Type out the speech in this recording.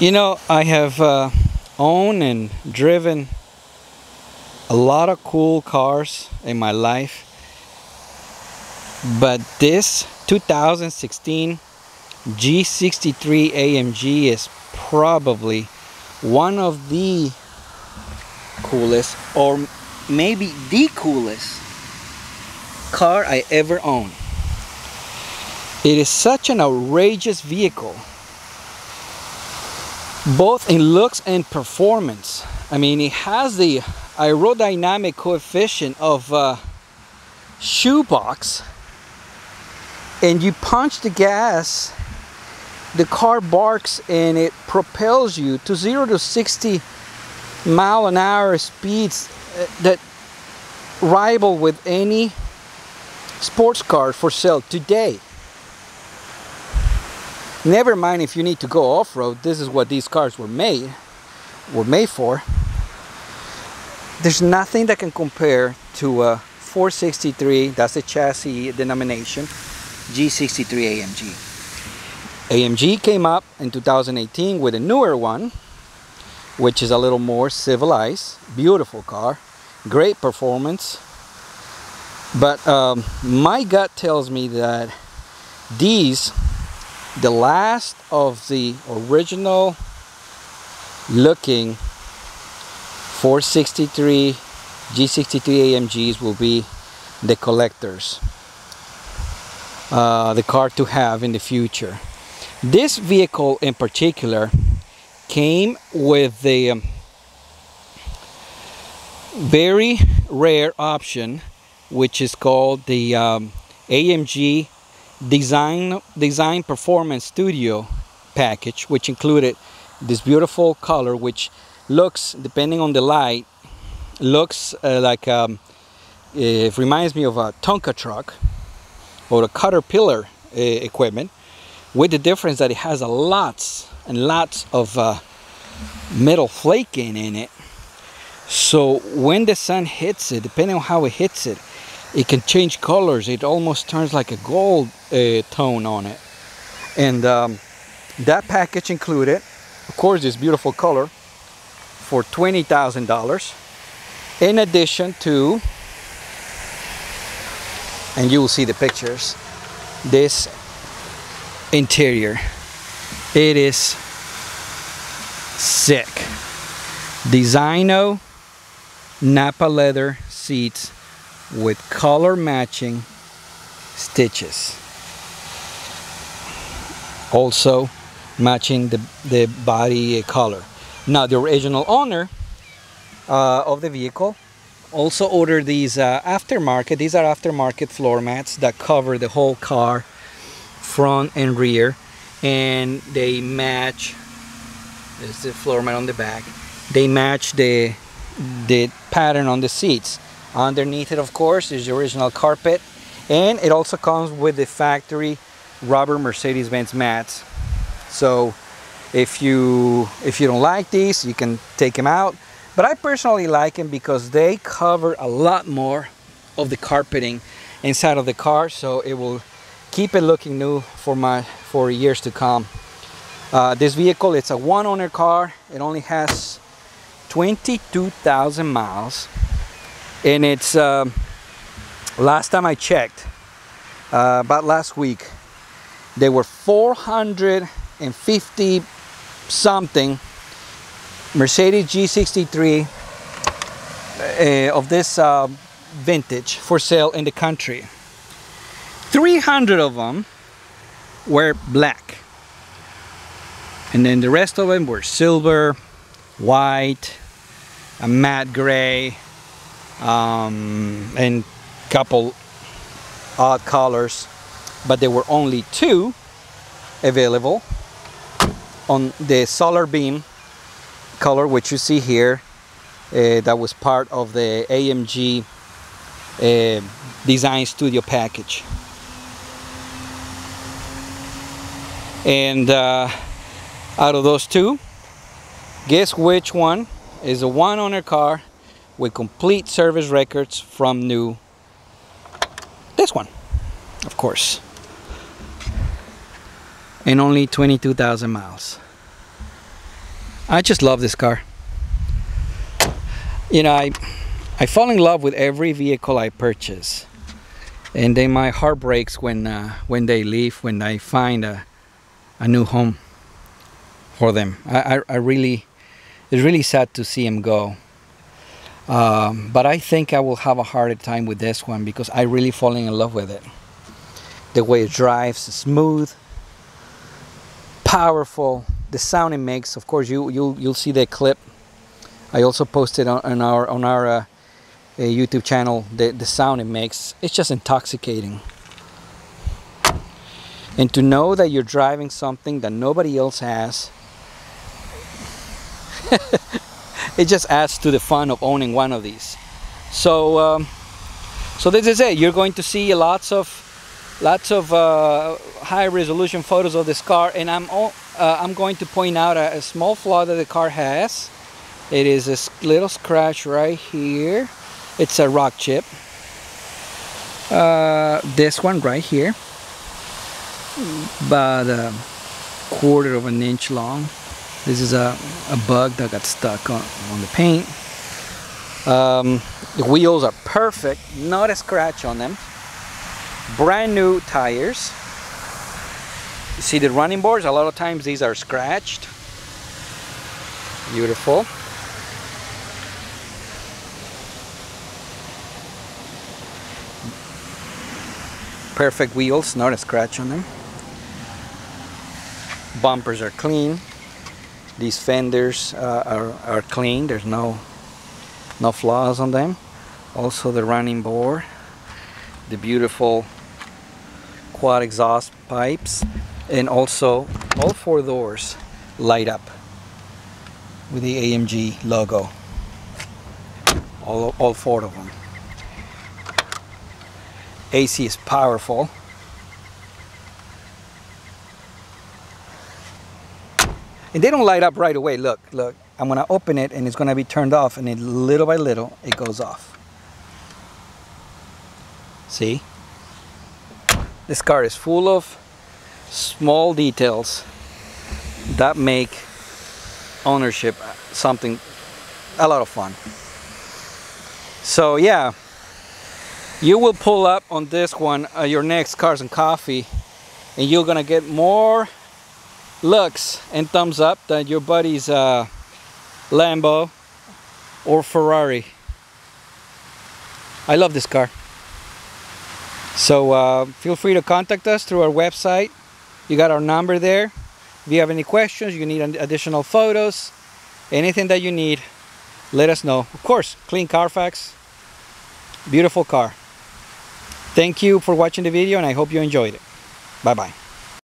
You know, I have uh, owned and driven a lot of cool cars in my life, but this 2016 G63 AMG is probably one of the coolest or maybe the coolest car I ever owned. It is such an outrageous vehicle both in looks and performance. I mean, it has the aerodynamic coefficient of a shoebox and you punch the gas the car barks and it propels you to 0 to 60 mile an hour speeds uh, that rival with any sports car for sale today never mind if you need to go off-road this is what these cars were made were made for there's nothing that can compare to a 463 that's the chassis denomination G63 AMG AMG came up in 2018 with a newer one, which is a little more civilized, beautiful car, great performance. But um, my gut tells me that these, the last of the original looking 463 G63 AMGs will be the collectors. Uh, the car to have in the future. This vehicle in particular came with the um, very rare option which is called the um, AMG Design Design Performance Studio package which included this beautiful color which looks depending on the light looks uh, like um, it reminds me of a Tonka truck or a Caterpillar uh, equipment with the difference that it has a lots and lots of uh, metal flaking in it. So when the sun hits it depending on how it hits it it can change colors it almost turns like a gold uh, tone on it and um, that package included of course this beautiful color for $20,000 in addition to and you will see the pictures this interior. It is sick. Designo napa leather seats with color matching stitches. Also matching the, the body color. Now the original owner uh, of the vehicle also ordered these uh, aftermarket. These are aftermarket floor mats that cover the whole car front and rear and they match there's the floor mat on the back they match the the pattern on the seats underneath it of course is the original carpet. And it also comes with the factory rubber Mercedes-Benz mats. So if you if you don't like these you can take them out. But I personally like them because they cover a lot more of the carpeting inside of the car. So it will keep it looking new for my for years to come. Uh, this vehicle it's a one owner car. It only has 22,000 miles and it's uh, last time I checked uh, about last week there were 450 something Mercedes G63 uh, of this uh, vintage for sale in the country. 300 of them were black. And then the rest of them were silver white a matte gray um, and couple odd colors but there were only two available on the Solarbeam color which you see here uh, that was part of the AMG uh, design studio package. And uh, out of those two guess which one is the one on her car with complete service records from new this one of course and only 22,000 miles I just love this car. You know, I I fall in love with every vehicle I purchase, and then my heart breaks when uh, when they leave, when I find a a new home for them. I, I, I really, it's really sad to see them go. Um, but I think I will have a harder time with this one because I really falling in love with it. The way it drives, smooth, powerful, the sound it makes. Of course, you you'll you'll see the clip. I also posted on, on our on our uh, YouTube channel the the sound it makes. It's just intoxicating. And to know that you're driving something that nobody else has, it just adds to the fun of owning one of these. So, um, so this is it. You're going to see lots of, lots of uh, high resolution photos of this car, and I'm all, uh, I'm going to point out a, a small flaw that the car has. It is a little scratch right here. It's a rock chip. Uh, this one right here about a quarter of an inch long this is a, a bug that got stuck on, on the paint. Um, the wheels are perfect not a scratch on them. Brand new tires. You see the running boards? A lot of times these are scratched. Beautiful. Perfect wheels not a scratch on them. Bumpers are clean these fenders uh, are, are clean. There's no no flaws on them. Also the running board the beautiful quad exhaust pipes and also all four doors light up with the AMG logo. All, all four of them. AC is powerful and they don't light up right away. Look look. I'm gonna open it and it's gonna be turned off and then little by little it goes off. See? This car is full of small details that make ownership something a lot of fun. So yeah. You will pull up on this one uh, your next cars and coffee and you're gonna get more looks and thumbs up that your buddy's uh, Lambo or Ferrari. I love this car. So uh, feel free to contact us through our website. You got our number there. If you have any questions, you need additional photos, anything that you need, let us know. Of course, clean Carfax, beautiful car. Thank you for watching the video and I hope you enjoyed it. Bye-bye.